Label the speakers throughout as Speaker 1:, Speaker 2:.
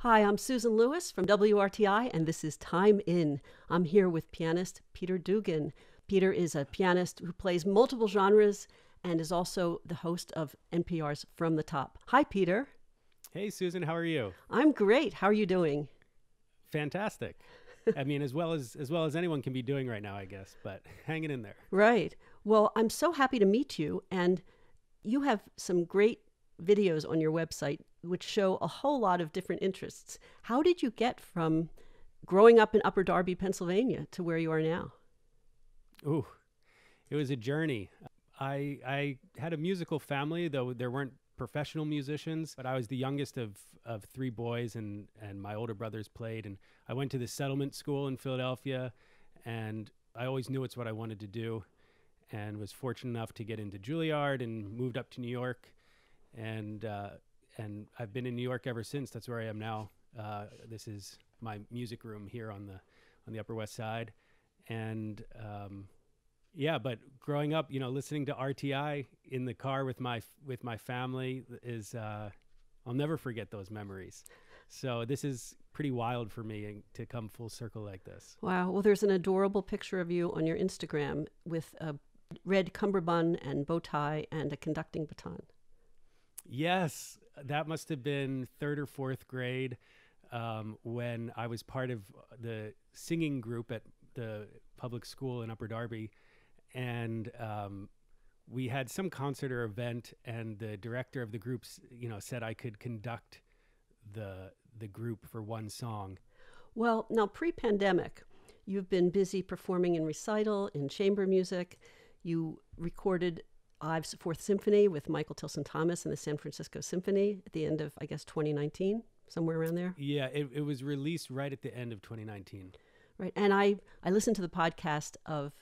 Speaker 1: Hi, I'm Susan Lewis from WRTI, and this is Time In. I'm here with pianist Peter Dugan. Peter is a pianist who plays multiple genres and is also the host of NPR's From the Top. Hi, Peter.
Speaker 2: Hey, Susan, how are you?
Speaker 1: I'm great. How are you doing?
Speaker 2: Fantastic. I mean, as well as as well as anyone can be doing right now, I guess, but hanging in there.
Speaker 1: Right. Well, I'm so happy to meet you, and you have some great videos on your website which show a whole lot of different interests. How did you get from growing up in Upper Darby, Pennsylvania, to where you are now?
Speaker 2: Ooh, it was a journey. I I had a musical family, though there weren't professional musicians, but I was the youngest of, of three boys, and, and my older brothers played. And I went to the settlement school in Philadelphia, and I always knew it's what I wanted to do, and was fortunate enough to get into Juilliard and moved up to New York, and uh, and I've been in New York ever since. That's where I am now. Uh, this is my music room here on the on the Upper West Side, and um, yeah, but growing up, you know, listening to RTI in the car with my with my family is uh, I'll never forget those memories. So this is pretty wild for me to come full circle like this.
Speaker 1: Wow. Well, there's an adorable picture of you on your Instagram with a red cummerbund and bow tie and a conducting baton.
Speaker 2: Yes, that must have been third or fourth grade um, when I was part of the singing group at the public school in Upper Darby and um, we had some concert or event, and the director of the group, you know, said I could conduct the the group for one song.
Speaker 1: Well, now pre-pandemic, you've been busy performing in recital, in chamber music. You recorded Ives' Fourth Symphony with Michael Tilson Thomas and the San Francisco Symphony at the end of, I guess, 2019, somewhere around there.
Speaker 2: Yeah, it, it was released right at the end of 2019.
Speaker 1: Right, and I I listened to the podcast of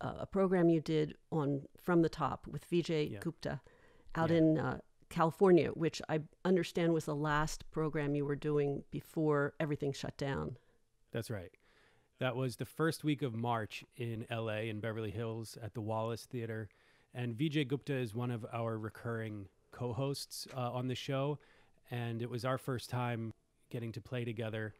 Speaker 1: uh, a program you did on From the Top with Vijay yeah. Gupta out yeah. in uh, California, which I understand was the last program you were doing before everything shut down.
Speaker 2: That's right. That was the first week of March in LA in Beverly Hills at the Wallis Theater. And Vijay Gupta is one of our recurring co hosts uh, on the show. And it was our first time getting to play together.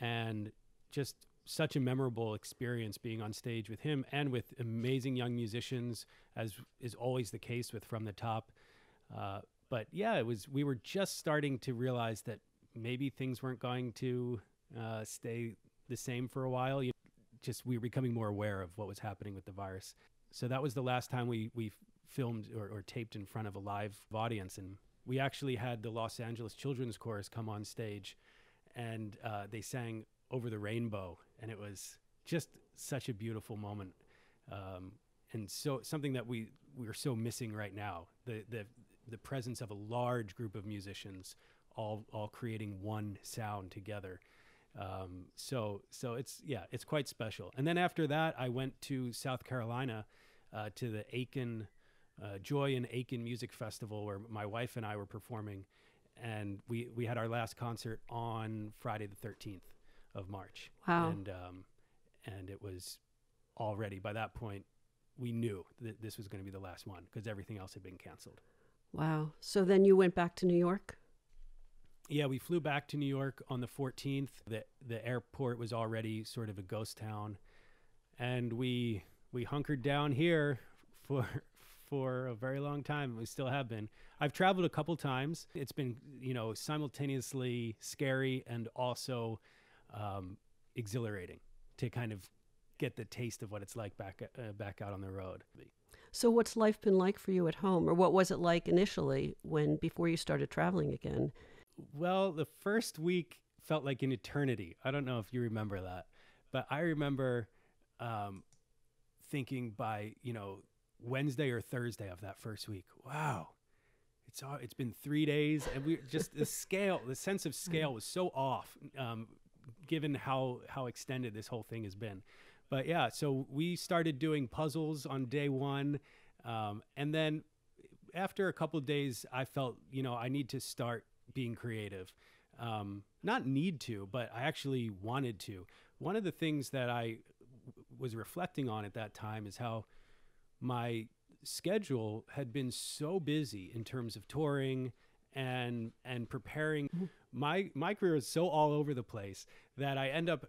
Speaker 2: And just such a memorable experience being on stage with him and with amazing young musicians, as is always the case with From the Top. Uh, but yeah, it was. We were just starting to realize that maybe things weren't going to uh, stay the same for a while. You just we were becoming more aware of what was happening with the virus. So that was the last time we we filmed or, or taped in front of a live audience, and we actually had the Los Angeles Children's Chorus come on stage, and uh, they sang over the rainbow, and it was just such a beautiful moment, um, and so something that we we are so missing right now. The the the presence of a large group of musicians, all all creating one sound together. Um, so so it's yeah, it's quite special. And then after that, I went to South Carolina uh, to the Aiken uh, Joye in Aiken Music Festival, where my wife and I were performing, and we we had our last concert on Friday the thirteenth of March.
Speaker 1: Wow.
Speaker 2: And um, and it was already by that point we knew that this was going to be the last one because everything else had been canceled.
Speaker 1: Wow. So then you went back to New York?
Speaker 2: Yeah, we flew back to New York on the 14th. The the airport was already sort of a ghost town and we we hunkered down here for for a very long time. We still have been. I've traveled a couple times. It's been, you know, simultaneously scary and also um, exhilarating to kind of get the taste of what it's like back uh, back out on the road.
Speaker 1: So, what's life been like for you at home, or what was it like initially when before you started traveling again?
Speaker 2: Well, the first week felt like an eternity. I don't know if you remember that, but I remember um, thinking by you know Wednesday or Thursday of that first week, wow, it's all, it's been three days, and we just the scale, the sense of scale was so off. Um, given how how extended this whole thing has been. But yeah, so we started doing puzzles on day one, um, and then after a couple days, I felt you know I need to start being creative. Um, not need to, but I actually wanted to. One of the things that I w- was reflecting on at that time is how my schedule had been so busy in terms of touring and and preparing. Mm-hmm. My my career is so all over the place that I end up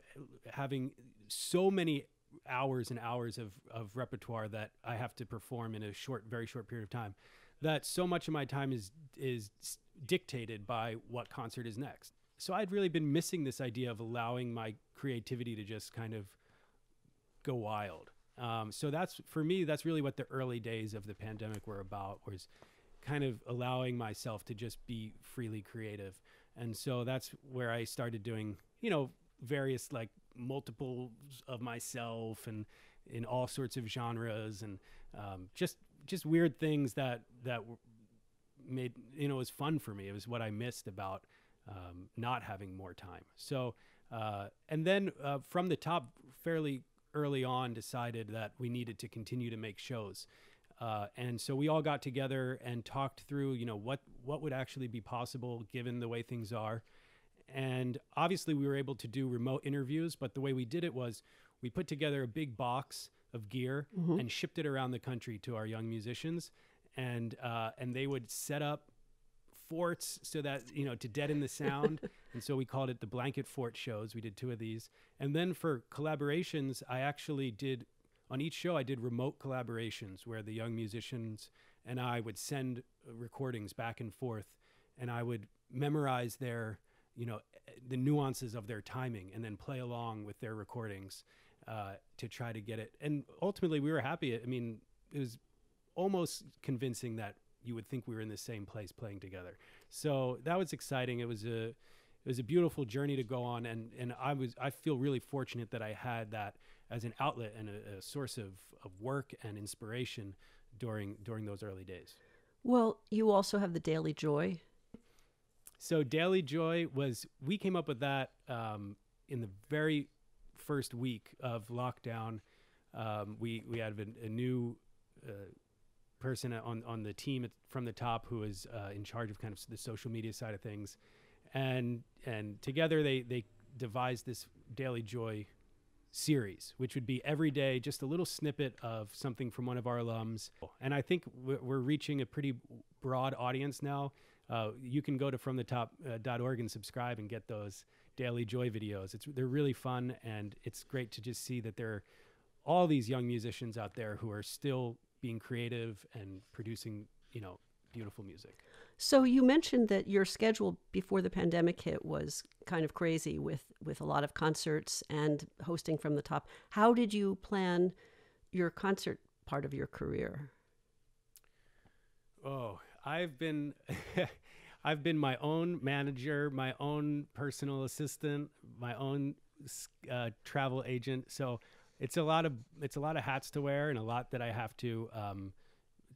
Speaker 2: having so many hours and hours of, of repertoire that I have to perform in a short, very short period of time. That so much of my time is is dictated by what concert is next. So I'd really been missing this idea of allowing my creativity to just kind of go wild. Um, so that's for me. That's really what the early days of the pandemic were about. Was kind of allowing myself to just be freely creative. And so that's where I started doing, you know, various like multiples of myself and in all sorts of genres and um, just just weird things that that made you know it was fun for me. It was what I missed about um, not having more time. So uh, and then uh, from the top, fairly early on, decided that we needed to continue to make shows. Uh, and so we all got together and talked through, you know, what what would actually be possible given the way things are. And obviously, we were able to do remote interviews, but the way we did it was we put together a big box of gear mm-hmm. and shipped it around the country to our young musicians, and uh, and they would set up forts so that you know to deaden the sound. And so we called it the blanket fort shows. We did two of these. And then for collaborations i actually did on each show i did remote collaborations where the young musicians and i would send recordings back and forth and i would memorize their you know the nuances of their timing and then play along with their recordings uh, to try to get it. And ultimately we were happy. I mean it was almost convincing that you would think we were in the same place playing together. So that was exciting. It was a it was a beautiful journey to go on and and i was i feel really fortunate that i had that as an outlet and a, a source of of work and inspiration during during those early days.
Speaker 1: Well you also have the daily joy.
Speaker 2: So Daily Joy was we came up with that um, in the very first week of lockdown. Um, we we had a, a new uh, person on on the team from the top who is uh, in charge of kind of the social media side of things, and and together they they devised this Daily Joy series, which would be every day just a little snippet of something from one of our alums. And I think we're reaching a pretty broad audience now uh, you can go to fromthetop.org uh, and subscribe and get those daily joy videos. It's they're really fun and it's great to just see that there are all these young musicians out there who are still being creative and producing, you know, beautiful music.
Speaker 1: So you mentioned that your schedule before the pandemic hit was kind of crazy with with a lot of concerts and hosting from the top. How did you plan your concert part of your career?
Speaker 2: Oh, I've been I've been my own manager, my own personal assistant, my own uh, travel agent. So it's a lot of it's a lot of hats to wear and a lot that I have to um,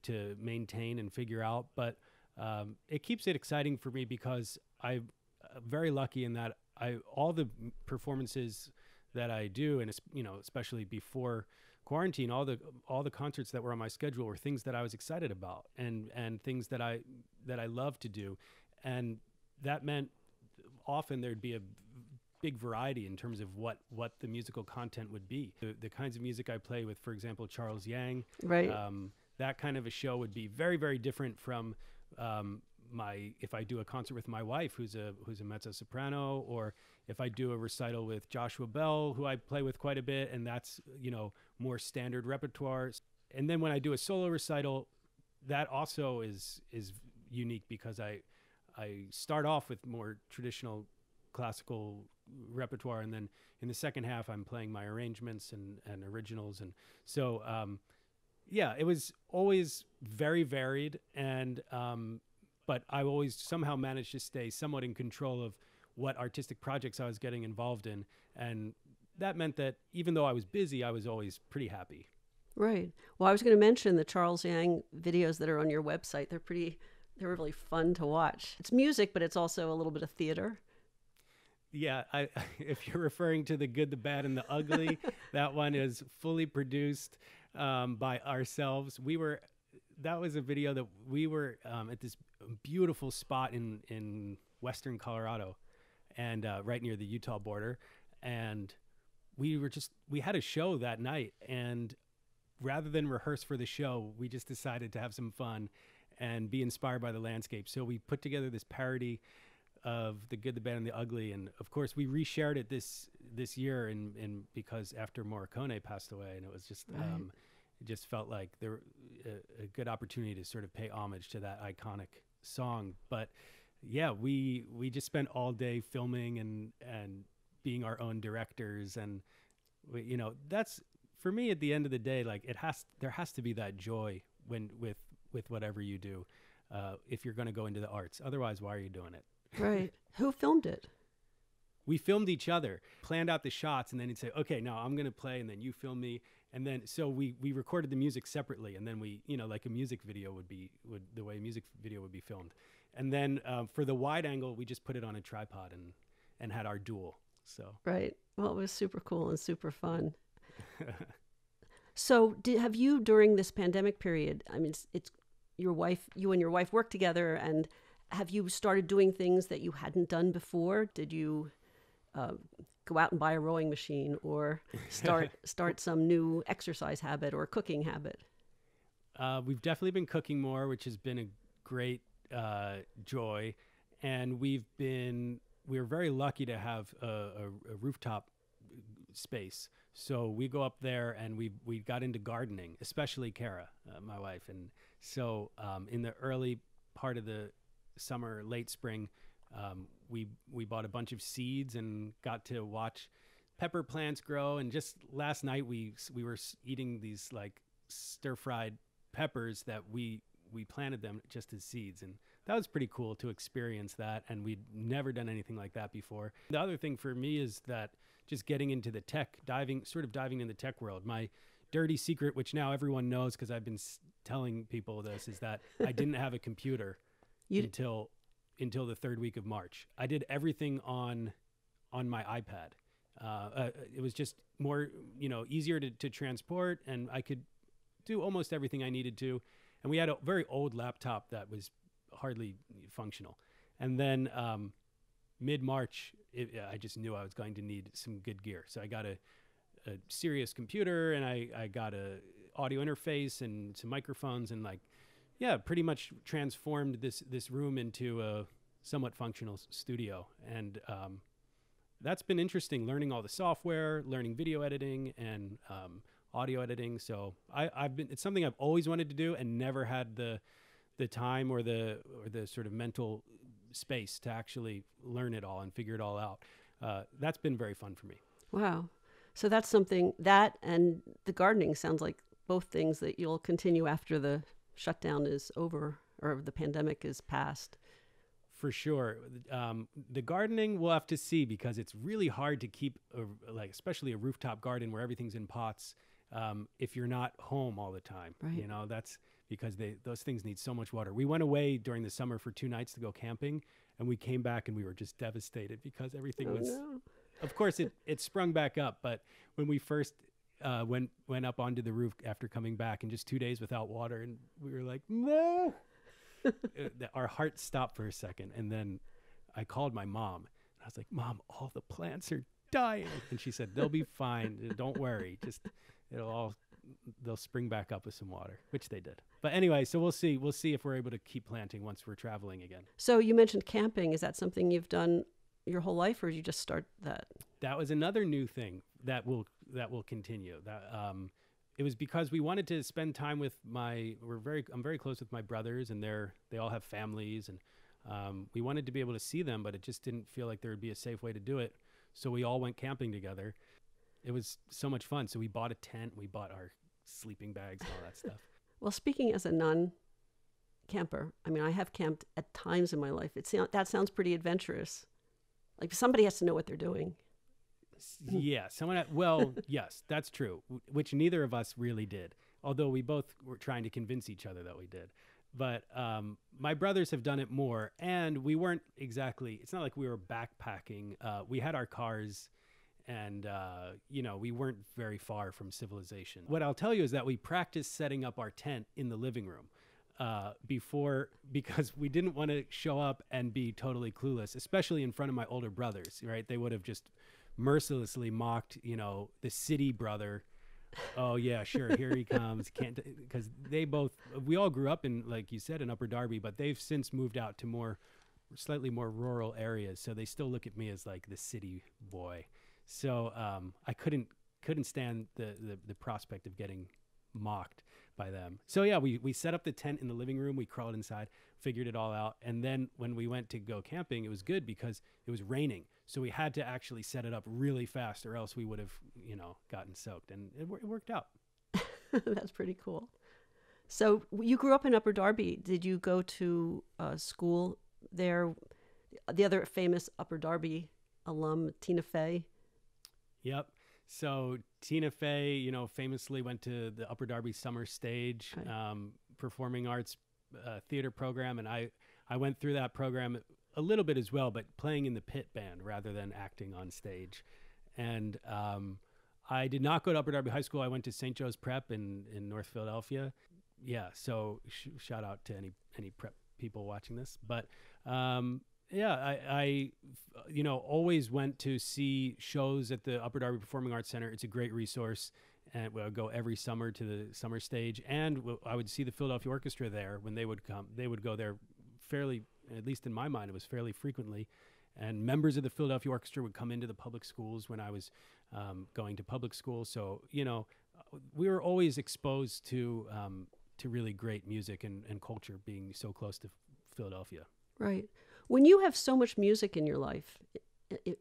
Speaker 2: to maintain and figure out. But um, it keeps it exciting for me because I'm uh, very lucky in that I all the performances that I do, and you know, especially before quarantine, all the all the concerts that were on my schedule were things that I was excited about and and things that I that I love to do, and that meant often there'd be a big variety in terms of what what the musical content would be. The, the kinds of music I play with, for example, Charles Yang,
Speaker 1: right?
Speaker 2: Um, that kind of a show would be very very different from um, my if I do a concert with my wife who's a who's a mezzo soprano or if I do a recital with Joshua Bell who I play with quite a bit and that's you know more standard repertoire and then when I do a solo recital that also is is unique because I I start off with more traditional classical repertoire and then in the second half I'm playing my arrangements and and originals and so um yeah, it was always very varied and um, but I always somehow managed to stay somewhat in control of what artistic projects I was getting involved in. And that meant that even though I was busy, I was always pretty happy.
Speaker 1: Right. Well, I was going to mention the Charles Yang videos that are on your website. They're pretty, they're really fun to watch. It's music, but it's also a little bit of theater.
Speaker 2: Yeah, I, if you're referring to the good, the bad, and the ugly, that one is fully produced um, by ourselves. We were that was a video that we were um, at this beautiful spot in in western Colorado, and uh, right near the Utah border, and we were just we had a show that night, and rather than rehearse for the show, we just decided to have some fun, and be inspired by the landscape. So we put together this parody of the good, the bad, and the ugly, and of course we reshared it this this year, and and because after Morricone passed away, and it was just.
Speaker 1: Right.
Speaker 2: Um, it just felt like there a, a good opportunity to sort of pay homage to that iconic song. But yeah, we we just spent all day filming and and being our own directors, and we, you know that's for me at the end of the day, like it has there has to be that joy when with with whatever you do, uh, if you're going to go into the arts. Otherwise, why are you doing it?
Speaker 1: Right. Who filmed it?
Speaker 2: we filmed each other, planned out the shots, and then he'd say, "Okay, now I'm gonna play, and then you film me." And then so we we recorded the music separately, and then we you know like a music video would be would the way a music video would be filmed, and then um, for the wide angle we just put it on a tripod and and had our duel. So
Speaker 1: Right. Well, it was super cool and super fun. so, did, have you during this pandemic period? I mean, it's, it's your wife, you and your wife work together, and have you started doing things that you hadn't done before? Did you uh, go out and buy a rowing machine, or start start some new exercise habit or cooking habit?
Speaker 2: uh, we've definitely been cooking more, which has been a great uh, joy, and we've been we are very lucky to have a, a, a rooftop space. So we go up there and we we got into gardening, especially Kara, uh, my wife, and so um, in the early part of the summer, late spring, um, we we bought a bunch of seeds and got to watch pepper plants grow. And just last night we we were eating these like stir fried peppers that we we planted them just as seeds. And that was pretty cool to experience that. And we'd never done anything like that before. The other thing for me is that just getting into the tech diving sort of diving in the tech world. My dirty secret which now everyone knows because i've been telling people this is that i didn't have a computer
Speaker 1: You d-
Speaker 2: until until the third week of march i did everything on on my ipad uh, uh, it was just more you know easier to, to transport and i could do almost everything I needed to. And we had a very old laptop that was hardly functional. And then um, mid March, I just knew I was going to need some good gear. So I got a, a serious computer and I, I got a audio interface and some microphones and like, yeah, pretty much transformed this this room into a somewhat functional studio. And um, that's been interesting, learning all the software, learning video editing and um, audio editing. So I, I've been it's something I've always wanted to do and never had the the time or the or the sort of mental space to actually learn it all and figure it all out. Uh, that's been very fun for me.
Speaker 1: Wow. So that's something that and the gardening sounds like both things that you'll continue after the shutdown is over or the pandemic is past.
Speaker 2: For sure. Um, the gardening we'll have to see because it's really hard to keep a, like especially a rooftop garden where everything's in pots um, if you're not home all the time.
Speaker 1: Right.
Speaker 2: You know, that's because they those things need so much water. We went away during the summer for two nights to go camping and we came back and we were just devastated because everything
Speaker 1: Oh
Speaker 2: was
Speaker 1: no.
Speaker 2: of course it, it sprung back up but when we first uh, went went up onto the roof after coming back in just two days without water. And we were like no Uh, our heart stopped for a second. And then i called my mom. And i was like mom all the plants are dying. And she said they'll be fine. Uh, don't worry. Just it'll all they'll spring back up with some water which they did. But anyway so we'll see. We'll see if we're able to keep planting once we're traveling again.
Speaker 1: So you mentioned camping. Is that something you've done your whole life or did you just start that?
Speaker 2: that was another new thing that will that will continue. That um, it was because we wanted to spend time with my. We're very. I'm very close with my brothers, and they're they all have families, and um, we wanted to be able to see them, but it just didn't feel like there would be a safe way to do it. So we all went camping together. It was so much fun. So we bought a tent, we bought our sleeping bags, and all that stuff.
Speaker 1: Well, speaking as a non camper, I mean, I have camped at times in my life. It that sounds pretty adventurous. Like somebody has to know what they're doing.
Speaker 2: Yeah, someone. Well, yes, that's true. Which neither of us really did. Although we both were trying to convince each other that we did. But um, my brothers have done it more, and we weren't exactly. It's not like we were backpacking. Uh, we had our cars, and uh, you know we weren't very far from civilization. What I'll tell you is that we practiced setting up our tent in the living room uh, before because we didn't want to show up and be totally clueless, especially in front of my older brothers. Right? They would have just mercilessly mocked, you know, the city brother oh yeah, sure, here he comes. Can't because they both we all grew up in like you said in Upper Darby, but they've since moved out to more slightly more rural areas, so they still look at me as like the city boy. So um, I couldn't couldn't stand the, the the prospect of getting mocked by them. So yeah, we we set up the tent in the living room. We crawled inside, figured it all out, and then when we went to go camping, it was good because it was raining. So we had to actually set it up really fast, or else we would have you know gotten soaked, and it, it worked out.
Speaker 1: That's pretty cool. So you grew up in Upper Darby. Did you go to uh, school there? The other famous Upper Darby alum, Tina Fey.
Speaker 2: Yep. So Tina Fey, you know, famously went to the Upper Darby Summer Stage right. um, Performing Arts uh, Theater program, and I I went through that program a little bit as well, but playing in the pit band rather than acting on stage. And um, I did not go to Upper Darby High School. I went to St. Joe's Prep in in North Philadelphia. Yeah, so sh- shout out to any any prep people watching this, but. Um, yeah, I, I, you know, always went to see shows at the Upper Darby Performing Arts Center. It's a great resource, and we would go every summer to the summer stage, and I would see the Philadelphia Orchestra there when they would come. They would go there fairly, at least in my mind, it was fairly frequently. And members of the Philadelphia Orchestra would come into the public schools when I was um, going to public school. So you know, we were always exposed to um, to really great music and, and culture, being so close to Philadelphia.
Speaker 1: Right. When you have so much music in your life,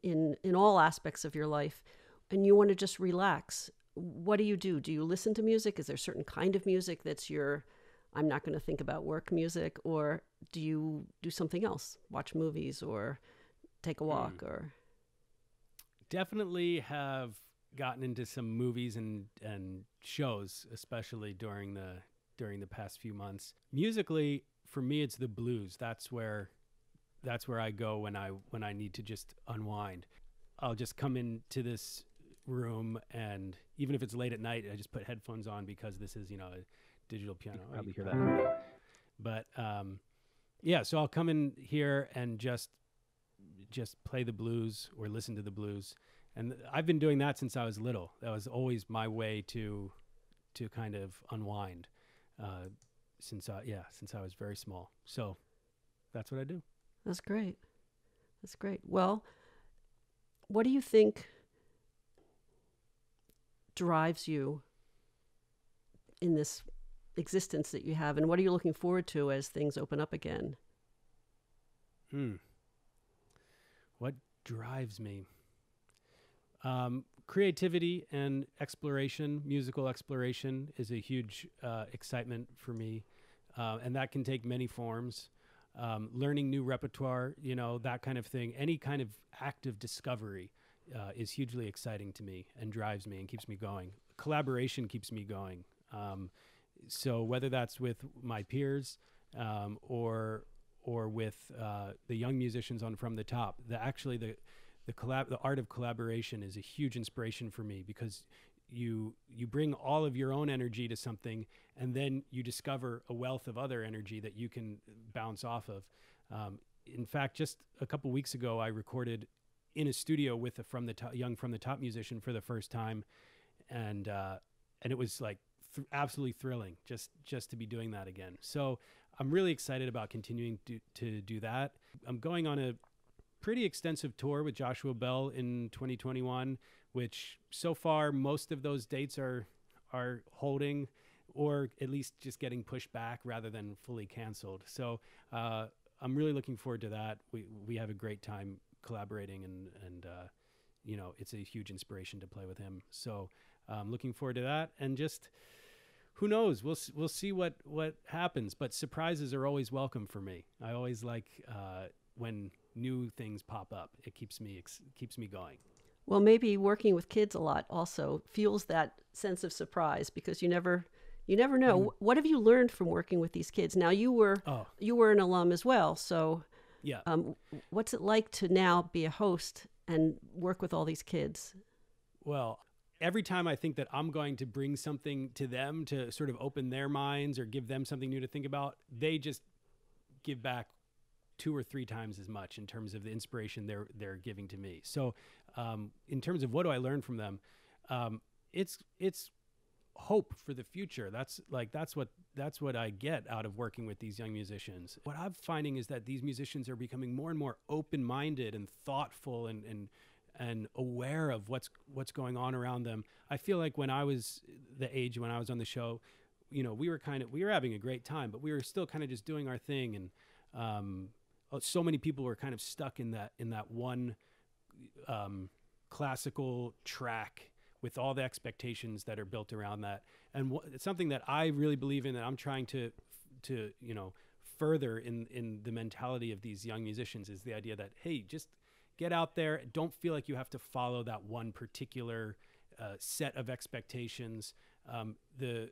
Speaker 1: in in all aspects of your life, and you want to just relax, what do you do? Do you listen to music? Is there a certain kind of music that's your I'm not going to think about work music or do you do something else? Watch movies or take a walk mm. or
Speaker 2: Definitely have gotten into some movies and and shows especially during the during the past few months. Musically, for me it's the blues. That's where that's where I go when I when I need to just unwind. I'll just come into this room and even if it's late at night, I just put headphones on because this is you know a digital piano.
Speaker 3: You probably hear that.
Speaker 2: But um, yeah, so I'll come in here and just just play the blues or listen to the blues, and I've been doing that since I was little. That was always my way to to kind of unwind. Uh, since I yeah since I was very small. So that's what I do.
Speaker 1: That's great. That's great. Well, what do you think drives you in this existence that you have, and what are you looking forward to as things open up again?
Speaker 2: Hmm. What drives me? Um, creativity and exploration, musical exploration, is a huge uh, excitement for me, uh, and that can take many forms um, learning new repertoire, you know, that kind of thing. Any kind of active discovery uh, is hugely exciting to me and drives me and keeps me going. Collaboration keeps me going. Um, so whether that's with my peers um, or or with uh, the young musicians on From the Top, the actually the the collab the art of collaboration is a huge inspiration for me because you you bring all of your own energy to something and then you discover a wealth of other energy that you can bounce off of. Um, in fact just a couple weeks ago i recorded in a studio with a from the top, young from the top musician for the first time and uh, and it was like th- absolutely thrilling just just to be doing that again so i'm really excited about continuing to, to do that i'm going on a pretty extensive tour with joshua bell in 2021 which so far most of those dates are are holding or at least just getting pushed back rather than fully canceled. So uh, I'm really looking forward to that. We we have a great time collaborating and and uh, you know it's a huge inspiration to play with him. So I'm um, looking forward to that and just who knows we'll we'll see what what happens. But surprises are always welcome for me. I always like uh, when new things pop up. It keeps me ex- keeps me going.
Speaker 1: Well, maybe working with kids a lot also fuels that sense of surprise because you never you never know. Mm. What have you learned from working with these kids? Now you were oh. you were an alum as well, so
Speaker 2: yeah.
Speaker 1: Um, what's it like to now be a host and work with all these kids?
Speaker 2: Well, every time I think that I'm going to bring something to them to sort of open their minds or give them something new to think about, they just give back two or three times as much in terms of the inspiration they're they're giving to me. So, um, in terms of what do I learn from them, um, it's it's hope for the future. That's like that's what that's what I get out of working with these young musicians. What I'm finding is that these musicians are becoming more and more open-minded and thoughtful and and and aware of what's what's going on around them. I feel like when I was the age when I was on the show, you know, we were kind of we were having a great time, but we were still kind of just doing our thing and um, uh, so many people were kind of stuck in that in that one um, classical track with all the expectations that are built around that. And wh- it's something that I really believe in that I'm trying to to you know further in in the mentality of these young musicians is the idea that hey, just get out there. Don't feel like you have to follow that one particular uh, set of expectations. Um, the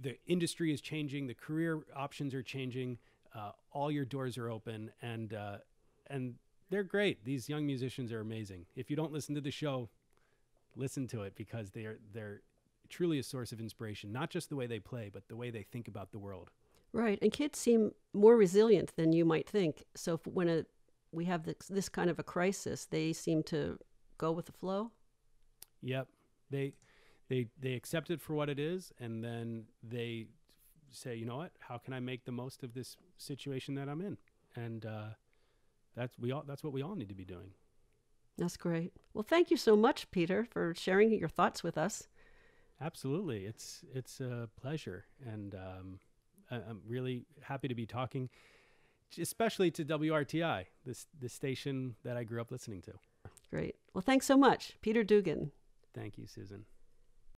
Speaker 2: the industry is changing. The career options are changing. Uh, all your doors are open, and uh, and they're great. These young musicians are amazing. If you don't listen to the show, listen to it because they're they're truly a source of inspiration. Not just the way they play, but the way they think about the world.
Speaker 1: Right, and kids seem more resilient than you might think. So when a we have this, this kind of a crisis, they seem to go with the flow.
Speaker 2: Yep, they they they accept it for what it is, and then they say, you know what, how can I make the most of this situation that I'm in? And uh, that's we all that's what we all need to be doing.
Speaker 1: That's great. Well, thank you so much, Peter, for sharing your thoughts with us.
Speaker 2: Absolutely, it's it's a pleasure, and um, I, I'm really happy to be talking especially to WRTI, this the station that I grew up listening to.
Speaker 1: Great. Well, thanks so much, Peter Dugan.
Speaker 2: Thank you, Susan.